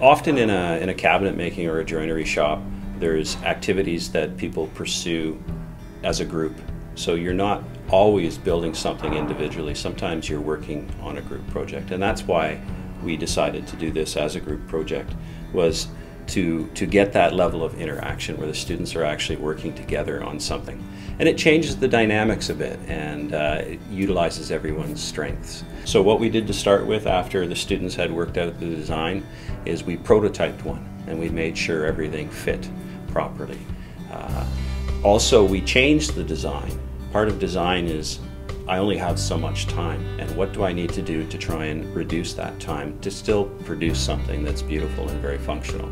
often in a, in a cabinet making or a joinery shop, there's activities that people pursue as a group. So you're not always building something individually. Sometimes you're working on a group project. And that's why we decided to do this as a group project was to, to get that level of interaction where the students are actually working together on something. And it changes the dynamics a bit and uh, it utilizes everyone's strengths. So what we did to start with after the students had worked out the design is we prototyped one and we made sure everything fit properly. Uh, also, we changed the design. Part of design is I only have so much time, and what do I need to do to try and reduce that time to still produce something that's beautiful and very functional?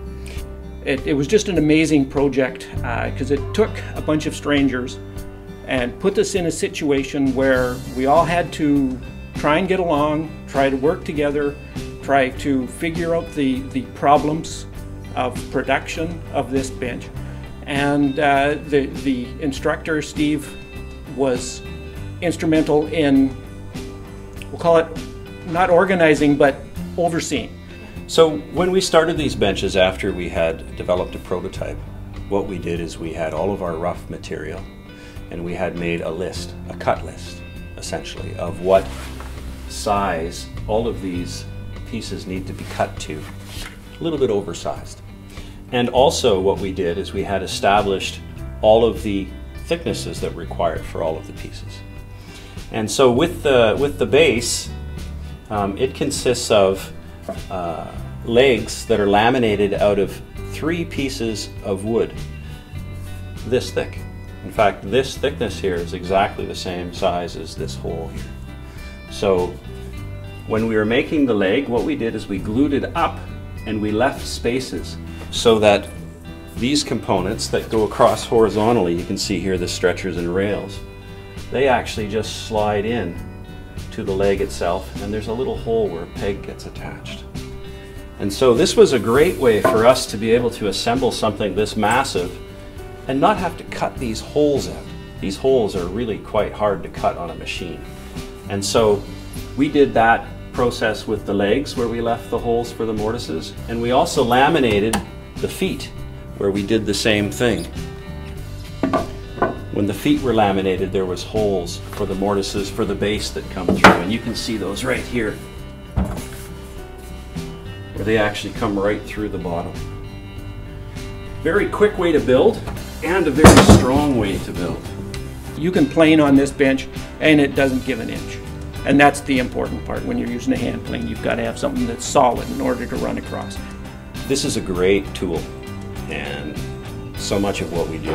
It, it was just an amazing project because uh, it took a bunch of strangers and put us in a situation where we all had to try and get along, try to work together, try to figure out the, the problems of production of this bench. And uh, the, the instructor, Steve, was instrumental in, we'll call it not organizing, but overseeing. So when we started these benches after we had developed a prototype, what we did is we had all of our rough material and we had made a list, a cut list, essentially, of what size all of these pieces need to be cut to. A little bit oversized. And also what we did is we had established all of the thicknesses that were required for all of the pieces. And so with the, with the base, um, it consists of uh, legs that are laminated out of three pieces of wood this thick. In fact, this thickness here is exactly the same size as this hole here. So when we were making the leg, what we did is we glued it up and we left spaces so that these components that go across horizontally, you can see here the stretchers and rails, they actually just slide in to the leg itself and there's a little hole where a peg gets attached. And so this was a great way for us to be able to assemble something this massive and not have to cut these holes out. These holes are really quite hard to cut on a machine. And so we did that process with the legs where we left the holes for the mortises and we also laminated the feet where we did the same thing. When the feet were laminated, there was holes for the mortises for the base that come through, and you can see those right here, where they actually come right through the bottom. Very quick way to build, and a very strong way to build. You can plane on this bench, and it doesn't give an inch. And that's the important part. When you're using a hand plane, you've got to have something that's solid in order to run across. This is a great tool, and so much of what we do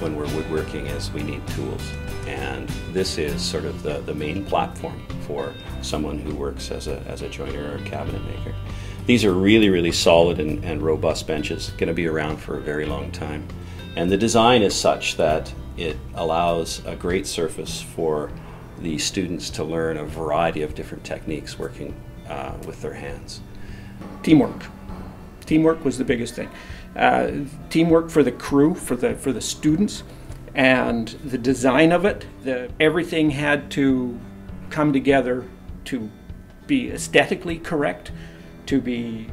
when we're woodworking is we need tools. And this is sort of the, the main platform for someone who works as a, as a joiner or a cabinet maker. These are really, really solid and, and robust benches, going to be around for a very long time. And the design is such that it allows a great surface for the students to learn a variety of different techniques working uh, with their hands. Teamwork. Teamwork was the biggest thing uh, teamwork for the crew, for the for the students, and the design of it. The everything had to come together to be aesthetically correct, to be,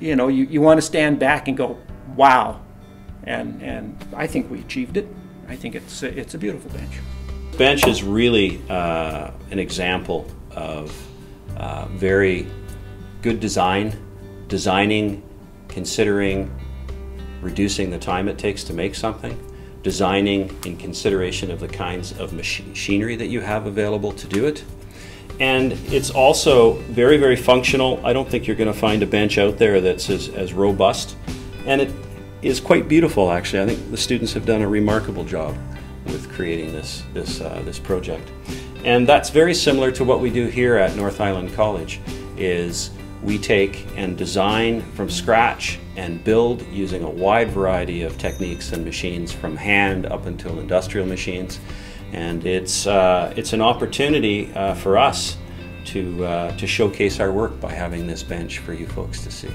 you know, you, you want to stand back and go, wow, and and I think we achieved it. I think it's a, it's a beautiful bench. Bench is really uh, an example of uh, very good design, designing, considering reducing the time it takes to make something, designing in consideration of the kinds of machinery that you have available to do it. And it's also very, very functional. I don't think you're going to find a bench out there that's as, as robust. And it is quite beautiful, actually. I think the students have done a remarkable job with creating this, this, uh, this project. And that's very similar to what we do here at North Island College, is we take and design from scratch and build using a wide variety of techniques and machines from hand up until industrial machines. And it's, uh, it's an opportunity uh, for us to, uh, to showcase our work by having this bench for you folks to see.